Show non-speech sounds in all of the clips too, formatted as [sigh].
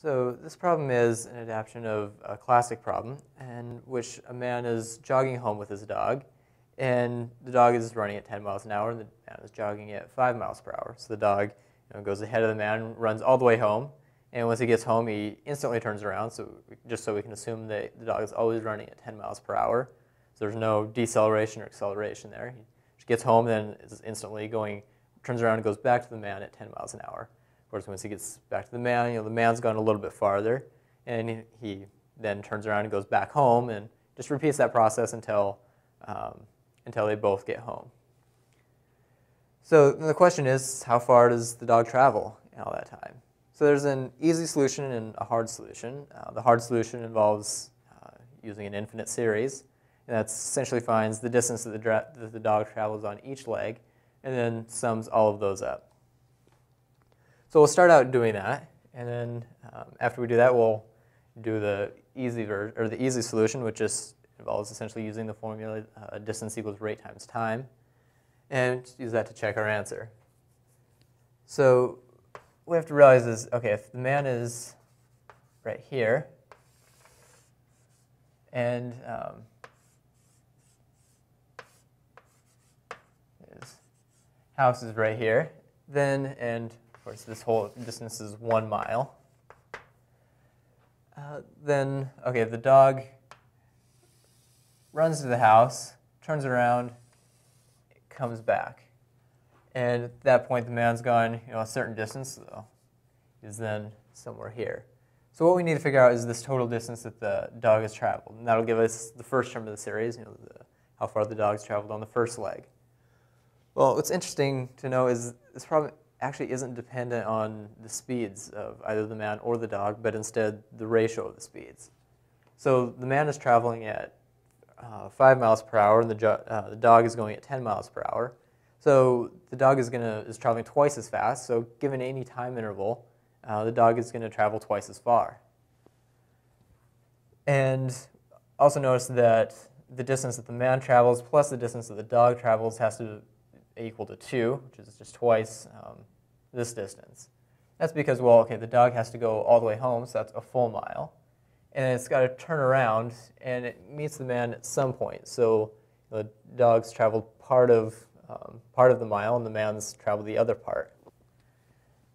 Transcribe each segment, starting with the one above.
So this problem is an adaptation of a classic problem in which a man is jogging home with his dog, and the dog is running at 10 miles an hour, and the man is jogging at 5 miles per hour. So the dog you know, goes ahead of the man, runs all the way home, and once he gets home, he instantly turns around, so just so we can assume that the dog is always running at 10 miles per hour. So there's no deceleration or acceleration there. He gets home, then is instantly going, turns around and goes back to the man at 10 miles an hour. Of course, once he gets back to the man, you know, the man's gone a little bit farther, and he then turns around and goes back home, and just repeats that process until um, until they both get home. So the question is, how far does the dog travel all that time? So there's an easy solution and a hard solution. Uh, the hard solution involves uh, using an infinite series, and that essentially finds the distance that the, that the dog travels on each leg, and then sums all of those up. So we'll start out doing that, and then um, after we do that, we'll do the easy ver- or the easy solution, which just involves essentially using the formula uh, distance equals rate times time, and use that to check our answer. So we have to realize is, okay, if the man is right here, and um, his house is right here, then and of course, this whole distance is one mile. Uh, then, okay, the dog runs to the house, turns around, comes back. And at that point, the man's gone you know, a certain distance, so he's then somewhere here. So what we need to figure out is this total distance that the dog has traveled. And that'll give us the first term of the series, you know, the, how far the dog's traveled on the first leg. Well, what's interesting to know is this problem actually isn't dependent on the speeds of either the man or the dog, but instead the ratio of the speeds. So the man is traveling at uh, 5 miles per hour, and the, uh, the dog is going at 10 miles per hour. So the dog is, gonna, is traveling twice as fast, so given any time interval, uh, the dog is going to travel twice as far. And also notice that the distance that the man travels plus the distance that the dog travels has to equal to 2, which is just twice um, this distance. That's because, well, okay, the dog has to go all the way home, so that's a full mile. And it's got to turn around, and it meets the man at some point. So the dog's traveled part of, um, part of the mile, and the man's traveled the other part.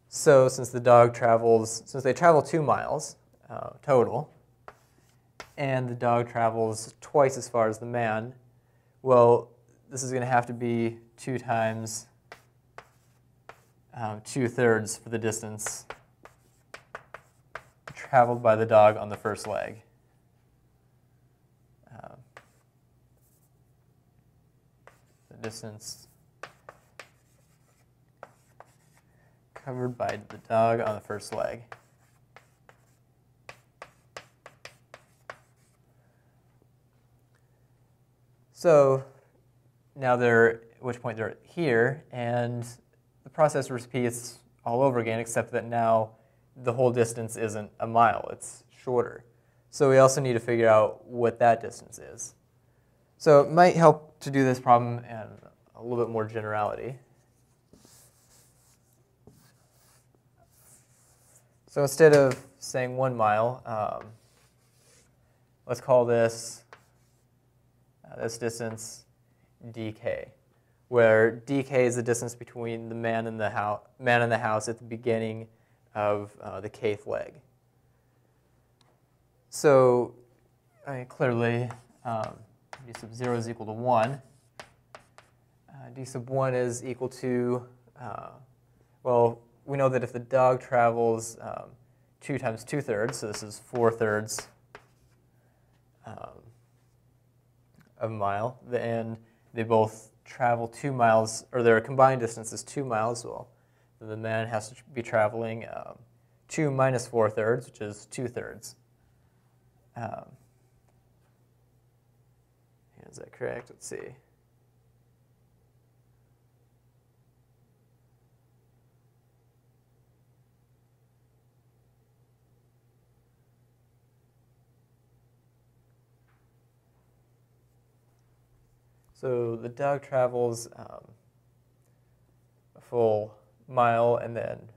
So since the dog travels, since they travel two miles uh, total, and the dog travels twice as far as the man, well, this is going to have to be 2 times um, 2 thirds for the distance traveled by the dog on the first leg. Um, the distance covered by the dog on the first leg. So now they're, at which point they're here, and the process repeats all over again, except that now the whole distance isn't a mile, it's shorter. So we also need to figure out what that distance is. So it might help to do this problem in a little bit more generality. So instead of saying one mile, um, let's call this uh, this distance dk, where dk is the distance between the man and the house, man the house at the beginning of uh, the kth leg. So I clearly, um, d sub 0 is equal to 1. Uh, d sub 1 is equal to, uh, well, we know that if the dog travels um, 2 times 2 thirds, so this is 4 thirds um, of a mile, and they both travel 2 miles, or their combined distance is 2 miles, well, the man has to be traveling um, 2 minus 4 thirds, which is 2 thirds. Um, is that correct? Let's see. So the dog travels um, a full mile and then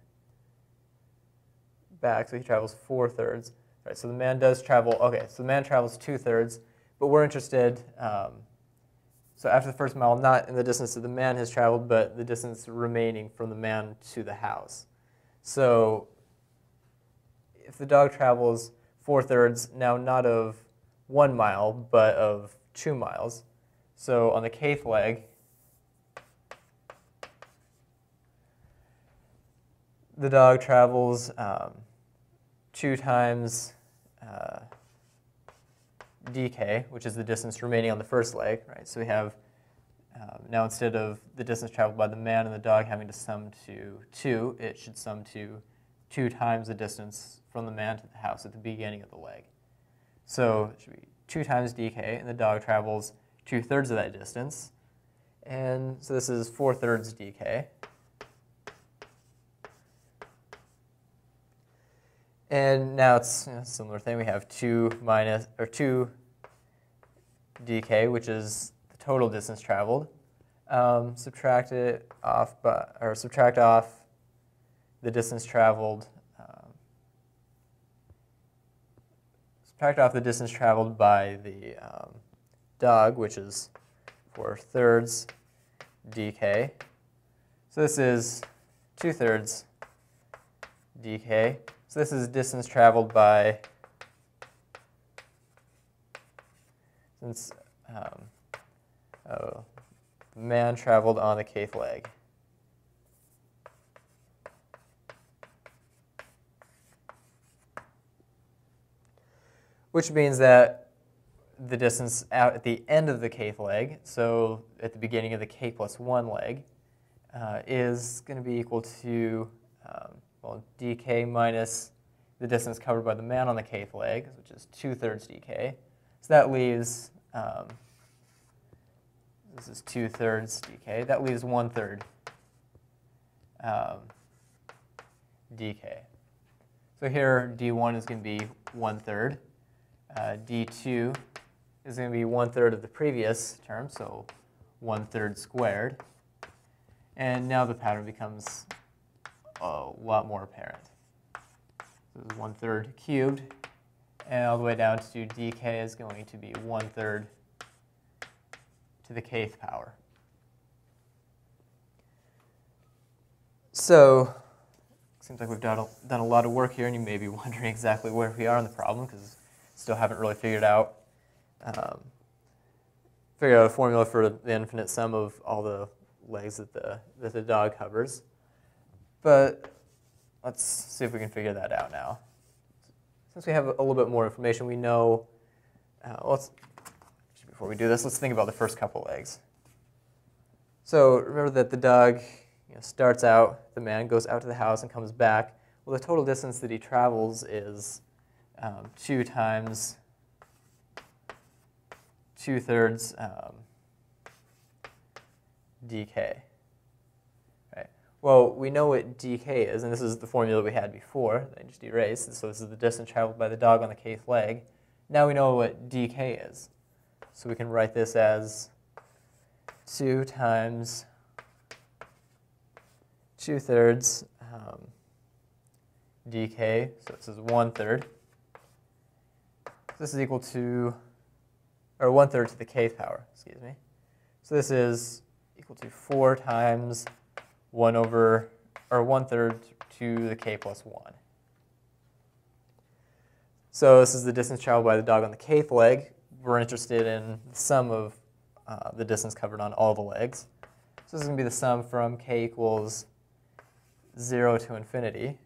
back, so he travels four thirds. Right, so the man does travel, okay, so the man travels two thirds, but we're interested, um, so after the first mile, not in the distance that the man has traveled, but the distance remaining from the man to the house. So if the dog travels four thirds, now not of one mile, but of two miles. So on the kth leg, the dog travels um, two times uh, dk, which is the distance remaining on the first leg, right? So we have um, now instead of the distance traveled by the man and the dog having to sum to 2, it should sum to 2 times the distance from the man to the house at the beginning of the leg. So it should be 2 times dk, and the dog travels 2 thirds of that distance. And so this is 4 thirds dk. And now it's a similar thing. We have 2 minus, or 2 dk, which is the total distance traveled. Um, subtract it off, by, or subtract off the distance traveled. Um, subtract off the distance traveled by the um, dog, which is 4 thirds dk. So this is 2 thirds dk. So this is distance traveled by, since um, oh, man traveled on the kth leg. Which means that the distance out at the end of the kth leg, so at the beginning of the k plus 1 leg, uh, is going to be equal to um, well, dk minus the distance covered by the man on the kth leg, which is 2 thirds dk. So that leaves, um, this is 2 thirds dk, that leaves 1 third um, dk. So here d1 is going to be 1 third. Uh, d2 is going to be 1 third of the previous term, so 1 third squared. And now the pattern becomes a lot more apparent. So this is 1 third cubed, and all the way down to dk is going to be 1 third to the kth power. So, seems like we've done a, done a lot of work here, and you may be [laughs] wondering exactly where we are in the problem, because still haven't really figured out um, figured out a formula for the infinite sum of all the legs that the that the dog covers. But let's see if we can figure that out now. Since we have a little bit more information, we know. Uh, let's before we do this, let's think about the first couple legs. So remember that the dog you know, starts out, the man goes out to the house and comes back. Well, the total distance that he travels is um, 2 times 2 thirds um, dk. Well, we know what dk is, and this is the formula we had before that I just erased. So this is the distance traveled by the dog on the kth leg. Now we know what dk is. So we can write this as 2 times 2 thirds um, dk. So this is 1 third. This is equal to, or 1 third to the kth power, excuse me. So this is equal to 4 times 1 over, or 1 third to the k plus 1. So this is the distance traveled by the dog on the kth leg. We're interested in the sum of uh, the distance covered on all the legs. So this is going to be the sum from k equals 0 to infinity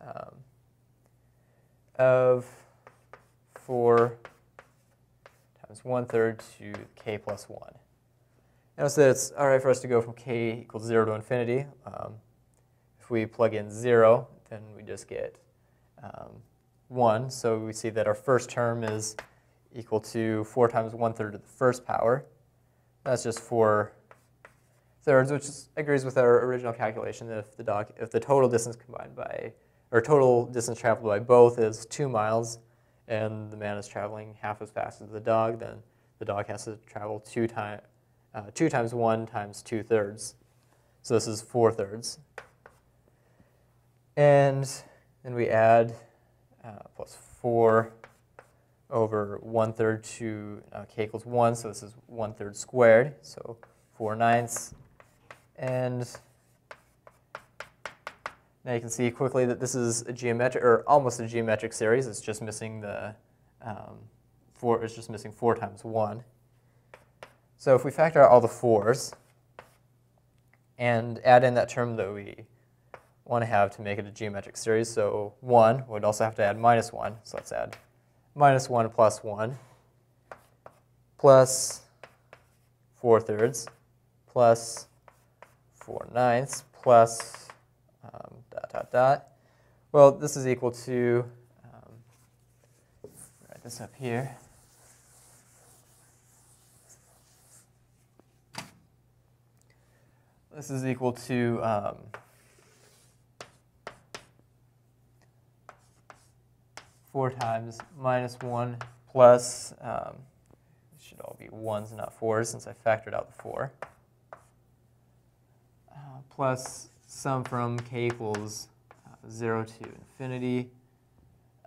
um, of 4 times 1 third to k plus 1. Notice that it's all right for us to go from k equals 0 to infinity. Um, if we plug in 0, then we just get um, 1. So we see that our first term is equal to 4 times 1 third of the first power. That's just 4 thirds, which is, agrees with our original calculation that if the, dog, if the total distance combined by, or total distance traveled by both is 2 miles, and the man is traveling half as fast as the dog, then the dog has to travel two times uh, 2 times 1 times 2 thirds. So this is 4 thirds. And Then we add uh, plus 4 over 1 third to uh, k equals 1, so this is 1 third squared, so 4 ninths. And now you can see quickly that this is a geometric, or almost a geometric series. It's just missing the um, four. It's just missing four times one. So if we factor out all the fours and add in that term that we want to have to make it a geometric series, so one, we'd also have to add minus one. So let's add minus one plus one plus four thirds plus four ninths plus um, dot, dot. Well, this is equal to, um, write this up here. This is equal to um, four times minus one plus, um, should all be ones, not fours, since I factored out the four, uh, plus sum from k equals uh, 0 to infinity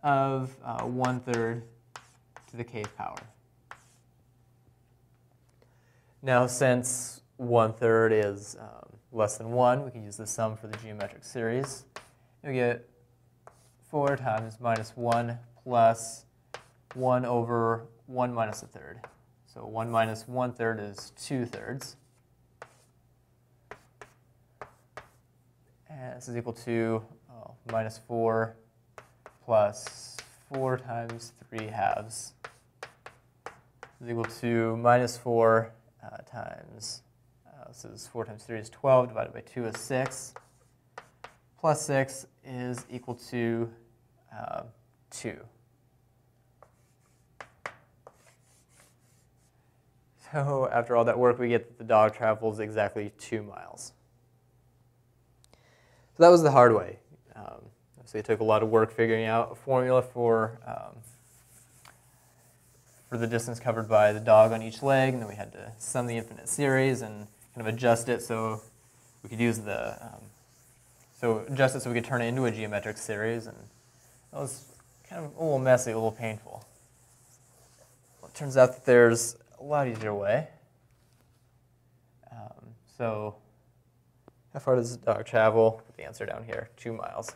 of uh, 1 third to the kth power. Now, since 1 third is um, less than 1, we can use the sum for the geometric series. We get 4 times minus 1 plus 1 over 1 minus a third. So 1 minus 1 third is 2 thirds. And this is equal to oh, minus 4 plus 4 times 3 halves is equal to minus 4 uh, times, uh, this is 4 times 3 is 12, divided by 2 is 6, plus 6 is equal to uh, 2. So after all that work, we get that the dog travels exactly 2 miles. That was the hard way. Um, so it took a lot of work figuring out a formula for um, for the distance covered by the dog on each leg, and then we had to sum the infinite series and kind of adjust it so we could use the um, so adjust it so we could turn it into a geometric series, and that was kind of a little messy, a little painful. Well, it turns out that there's a lot easier way. Um, so how far does the dog travel? Put the answer down here, two miles.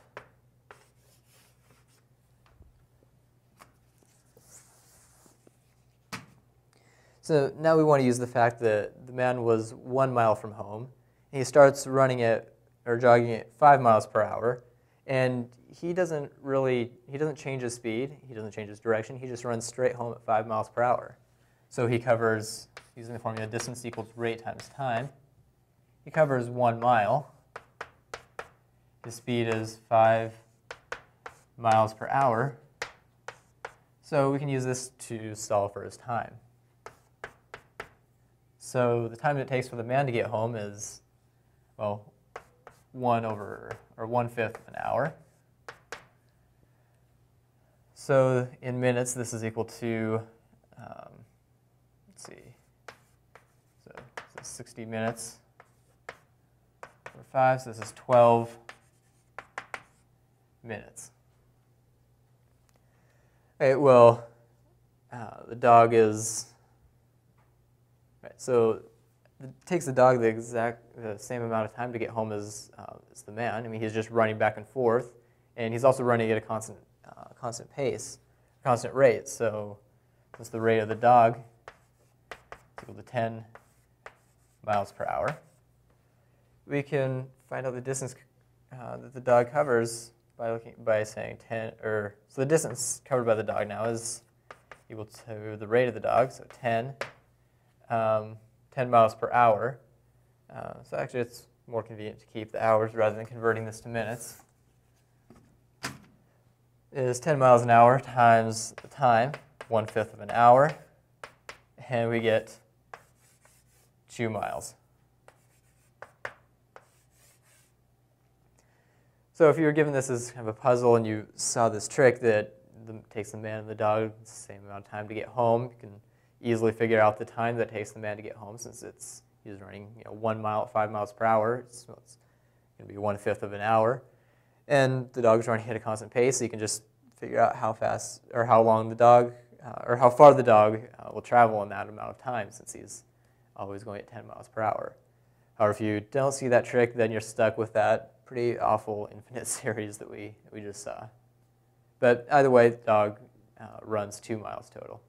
So now we want to use the fact that the man was one mile from home. And he starts running at or jogging at five miles per hour, and he doesn't really he doesn't change his speed. He doesn't change his direction. He just runs straight home at five miles per hour. So he covers using the formula distance equals rate times time. He covers one mile. His speed is five miles per hour. So we can use this to solve for his time. So the time it takes for the man to get home is, well, one over, or one fifth of an hour. So in minutes, this is equal to, um, let's see, so, so 60 minutes 5, so this is 12 minutes. Okay, well, uh, the dog is, right, so it takes the dog the exact the same amount of time to get home as, uh, as the man. I mean, he's just running back and forth, and he's also running at a constant, uh, constant pace, constant rate. So what's the rate of the dog? It's equal to 10 miles per hour. We can find out the distance uh, that the dog covers by looking by saying 10 or so the distance covered by the dog now is equal to the rate of the dog, so 10, um, 10 miles per hour. Uh, so actually, it's more convenient to keep the hours rather than converting this to minutes. Is 10 miles an hour times the time, one fifth of an hour, and we get two miles. So if you were given this as kind of a puzzle and you saw this trick that the, takes the man and the dog the same amount of time to get home, you can easily figure out the time that takes the man to get home since it's he's running you know, one mile at five miles per hour. It's, it's going to be one fifth of an hour, and the dog's running at a constant pace. So you can just figure out how fast or how long the dog uh, or how far the dog uh, will travel in that amount of time since he's always going at 10 miles per hour. However, if you don't see that trick, then you're stuck with that pretty awful [laughs] infinite series that we, we just saw. But either way, dog uh, runs two miles total.